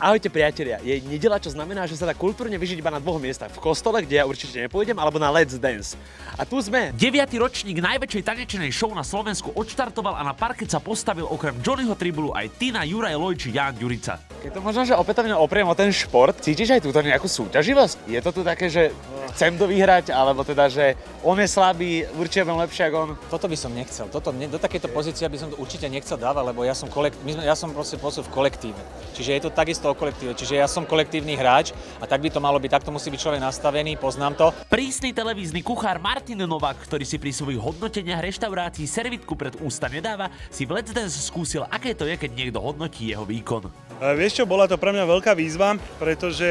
Ahojte priatelia, je nedela, čo znamená, že sa dá kultúrne vyžiť iba na dvoch miestach. V kostole, kde ja určite nepôjdem, alebo na Let's Dance. A tu sme. 9. ročník najväčšej tanečnej show na Slovensku odštartoval a na parket sa postavil okrem Johnnyho Tribulu aj Tina, Juraj Lojči, Jan Ďurica. Keď to možno, že opätovne opriem o ten šport, cítiš aj túto nejakú súťaživosť? Je to tu také, že chcem to vyhrať, alebo teda, že on je slabý, určite budem lepšie ako on? Toto by som nechcel. Toto, do takejto pozície by som to určite nechcel dávať, lebo ja som, kolekt, my sme, ja som proste v kolektíve. Čiže je to takisto o kolektíve. Čiže ja som kolektívny hráč a tak by to malo byť. Takto musí byť človek nastavený, poznám to. Prísny televízny kuchár Martin Novák, ktorý si pri svojich hodnoteniach reštaurácií servitku pred ústa nedáva, si v Let's Dance skúsil, aké to je, keď niekto hodnotí jeho výkon. Vieš čo, bola to pre mňa veľká výzva, pretože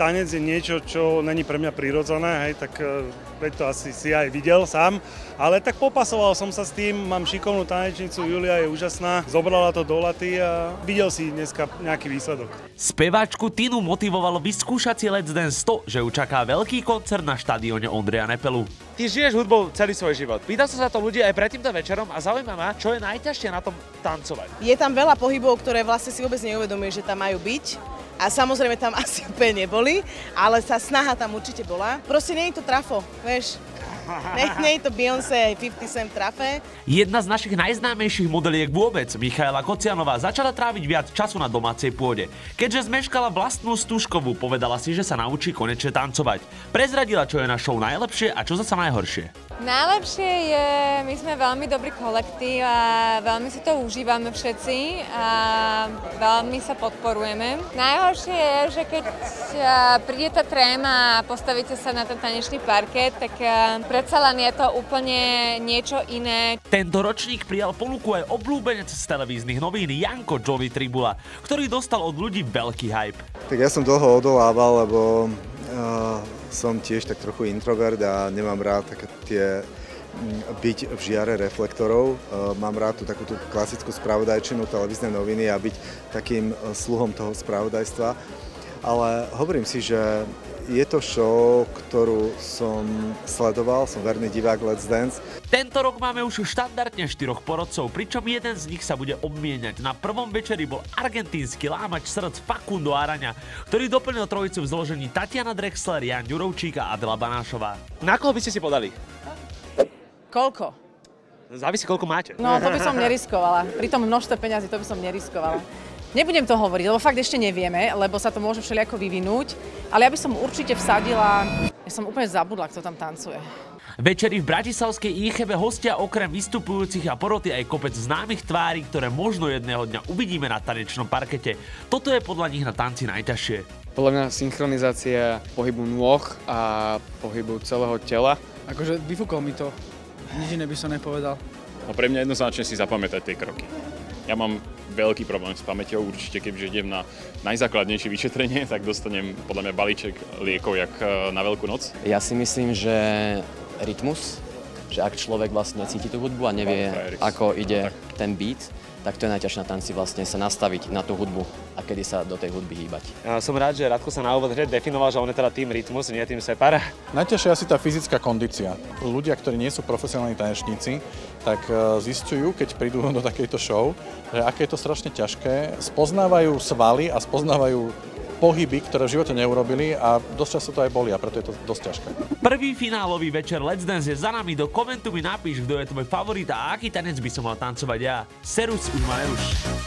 tanec je niečo, čo není pre mňa prirodzené, hej, tak e, veď to asi si aj videl sám. Ale tak popasoval som sa s tým, mám šikovnú tanečnicu, Julia je úžasná, zobrala to do laty a videl si dneska nejaký výsledok. Speváčku Tinu motivovalo vyskúšať si Let's Dance to, že ju čaká veľký koncert na štadióne Ondreja Nepelu. Ty žiješ hudbou celý svoj život. Pýtal sa sa to ľudí aj pred týmto večerom a zaujíma ma, čo je najťažšie na tom tancovať. Je tam veľa pohybov, ktoré vlastne si vôbec neuvedomuje, že tam majú byť. A samozrejme tam asi úplne neboli, ale sa snaha tam určite bola. Proste nie je to trafo, vieš. Nie, nie je to Beyoncé, 50 Cent trafe. Jedna z našich najznámejších modeliek vôbec, Michaela Kocianová, začala tráviť viac času na domácej pôde. Keďže zmeškala vlastnú stúškovú, povedala si, že sa naučí konečne tancovať. Prezradila, čo je na show najlepšie a čo zasa najhoršie. Najlepšie je, my sme veľmi dobrý kolektív a veľmi si to užívame všetci a veľmi sa podporujeme. Najhoršie je, že keď príde tá tréma a postavíte sa na ten tanečný parket, tak predsa len je to úplne niečo iné. Tento ročník prijal ponuku aj obľúbenec z televíznych novín Janko Johnny Tribula, ktorý dostal od ľudí veľký hype. Tak ja som dlho odolával, lebo uh, som tiež tak trochu introvert a nemám rád také tie byť v žiare reflektorov. Mám rád tú takúto klasickú spravodajčinu, televízne noviny a byť takým sluhom toho spravodajstva. Ale hovorím si, že je to show, ktorú som sledoval, som verný divák Let's Dance. Tento rok máme už štandardne štyroch porodcov, pričom jeden z nich sa bude obmieniať. Na prvom večeri bol argentínsky lámač srdc Facundo Araňa, ktorý doplnil trojicu v zložení Tatiana Drexler, Jan Ďurovčík a Adela Banášová. Na koho by ste si podali? Koľko? Závisí, koľko máte. No, to by som neriskovala. Pri tom množstve peňazí to by som neriskovala. Nebudem to hovoriť, lebo fakt ešte nevieme, lebo sa to môže všelijako vyvinúť, ale ja by som určite vsadila, ja som úplne zabudla, kto tam tancuje. Večeri v Bratislavskej Ícheve hostia okrem vystupujúcich a poroty aj kopec známych tvári, ktoré možno jedného dňa uvidíme na tanečnom parkete. Toto je podľa nich na tanci najťažšie. Podľa mňa synchronizácia pohybu nôh a pohybu celého tela. Akože vyfúkol mi to. Nič iné by som nepovedal. No pre mňa jednoznačne si zapamätať tie kroky. Ja mám veľký problém s pamäťou, určite keďže idem na najzákladnejšie vyšetrenie, tak dostanem podľa mňa balíček liekov jak e, na veľkú noc. Ja si myslím, že rytmus, že ak človek vlastne cíti tú hudbu a nevie, ako ide ten beat, tak to je najťažšie na tanci vlastne sa nastaviť na tú hudbu a kedy sa do tej hudby hýbať. Ja som rád, že Radko sa na úvod hneď definoval, že on je teda tým rytmus, nie tým separa. Najťažšia asi tá fyzická kondícia. Ľudia, ktorí nie sú profesionálni tanečníci, tak e, zistujú, keď prídu do takejto show, že aké je to strašne ťažké. Spoznávajú svaly a spoznávajú pohyby, ktoré v živote neurobili a dosť často to aj boli a preto je to dosť ťažké. Prvý finálový večer Let's Dance je za nami. Do komentu mi napíš, kto je tvoj favorit a aký tanec by som mal tancovať ja. Serus už ma neruš.